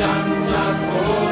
Jan Jan Jan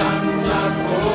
Jan Jan Jan